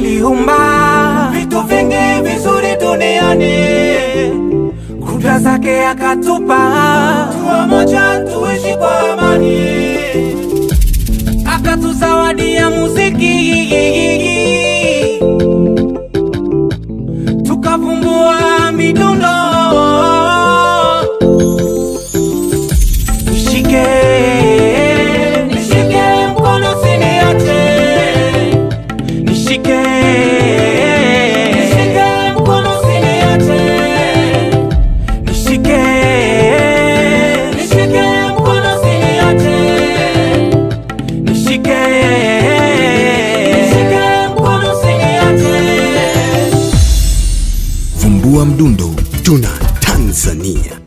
aliumba vitu vingi vizuri duniani, zake akatupa, tuwe moja, tuishi kwa amani, akatuzawadia muziki, tukavumbua midundo. Nishike, nishike mkono usiniache. Nishike, nishike mkono usiniache. Nishike, nishike mkono usiniache. Vumbua mdundo, tuna Tanzania.